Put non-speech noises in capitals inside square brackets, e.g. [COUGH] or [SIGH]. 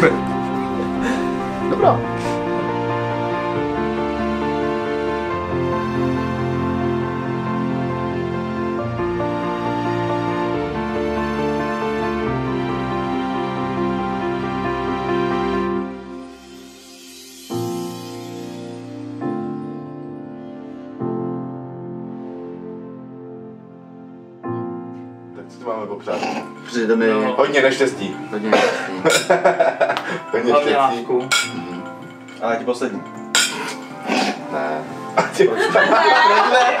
对，对吧？Co tu máme popřát? Přijde mi No. Hodně neštěstí. hodně štěstí. [LAUGHS] Hodně Hlavně štěstí. lávku. A ti poslední. Ne. [LAUGHS] A [LAUGHS] Proč ne?